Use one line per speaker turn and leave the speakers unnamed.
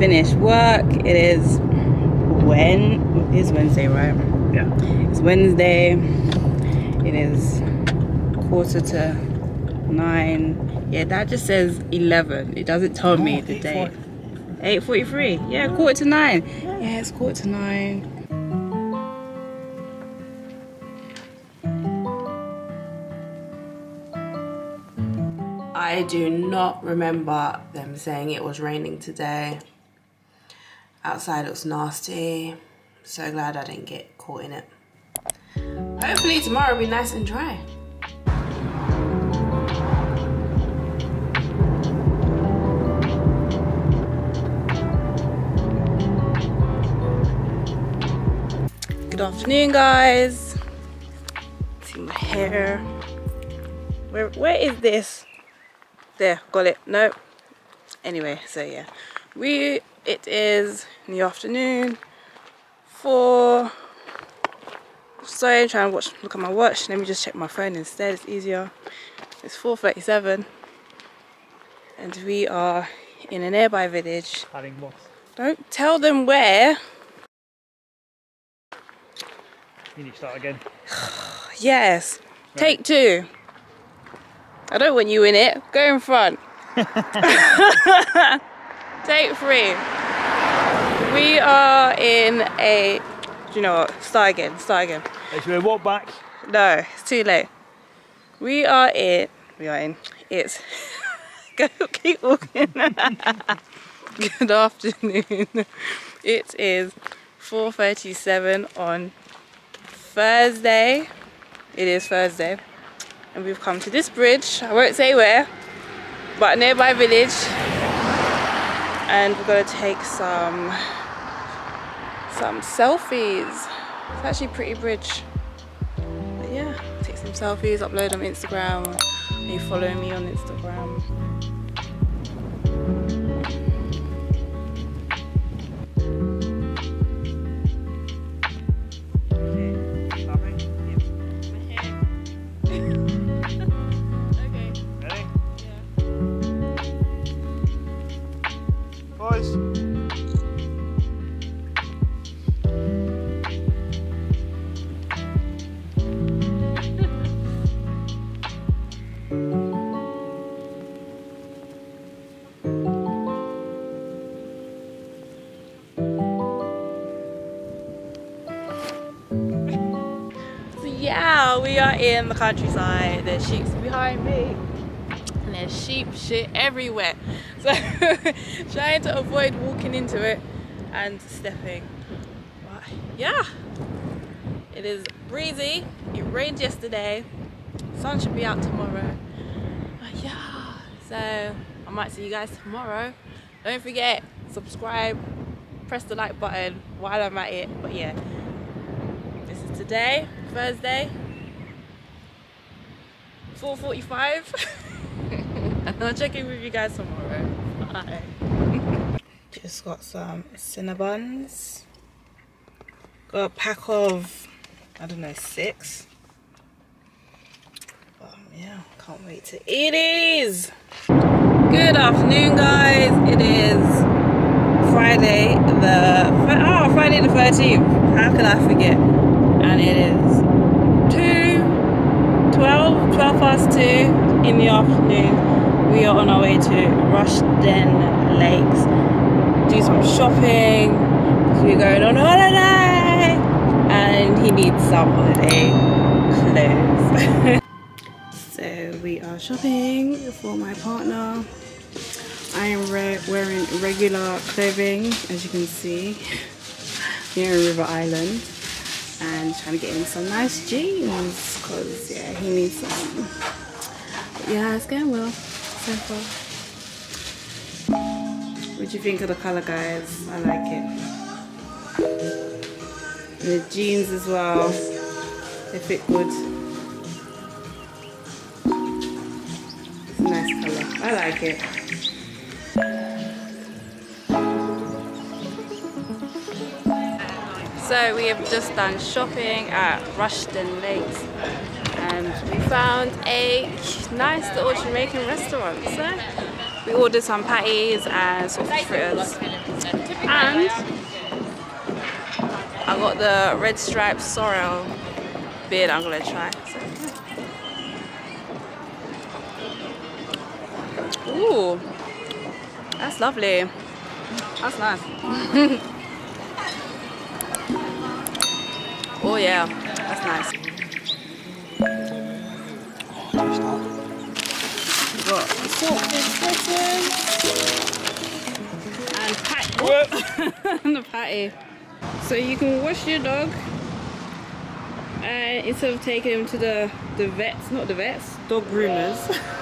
finished work. It is when it is Wednesday, right?
Yeah.
It's Wednesday. It is quarter to nine. Yeah, that just says eleven. It doesn't tell me the date. Eight forty-three. Yeah, quarter to nine. Yeah, it's quarter to nine. I do not remember them saying it was raining today. Outside looks nasty. So glad I didn't get caught in it. Hopefully tomorrow will be nice and dry. Good afternoon guys. See my hair. Where where is this? There, got it. No. Anyway, so yeah. We it is in the afternoon. Four sorry, trying to watch look at my watch. Let me just check my phone instead, it's easier. It's 4.37 and we are in a nearby village. Don't tell them where.
You need to start again.
yes. Right. Take two. I don't want you in it. Go in front. Take three. We are in a. Do you know what? Start again. Start again.
Should we walk back?
No, it's too late. We are in. We are in. It's. Go keep walking. Good afternoon. It is 4:37 on Thursday. It is Thursday. And we've come to this bridge. I won't say where, but a nearby village. And we're gonna take some some selfies. It's actually pretty bridge. But yeah, take some selfies, upload on Instagram. Are you following me on Instagram? We are in the countryside. There's sheep behind me. And there's sheep shit everywhere. So trying to avoid walking into it and stepping. But yeah. It is breezy. It rained yesterday. Sun should be out tomorrow. But yeah. So I might see you guys tomorrow. Don't forget, subscribe, press the like button while I'm at it. But yeah. This is today, Thursday. 4.45 and I'll check in with you guys tomorrow. Bye. Just got some Cinnabons. Got a pack of, I don't know, six. But yeah, can't wait to eat these. Good afternoon guys. It is Friday the, oh Friday the 13th. How could I forget? And it is 12, 12 past 2 in the afternoon. We are on our way to Rushden Lakes. Do some shopping we're going on holiday. And he needs some holiday clothes. so we are shopping for my partner. I am re wearing regular clothing, as you can see, here in River Island and trying to get him some nice jeans because yeah he needs some. But yeah it's going well so far. What do you think of the color guys? I like it. The jeans as well they fit good. It's a nice color I like it So we have just done shopping at Rushden Lakes and we found a nice little Jamaican restaurant. So we ordered some patties and sausage fritters And I got the red striped sorrel beard I'm gonna try. So. Ooh, that's lovely. That's nice. yeah, that's nice. And patty. and the patty. So you can wash your dog and instead of taking him to the, the vets, not the vets, dog groomers.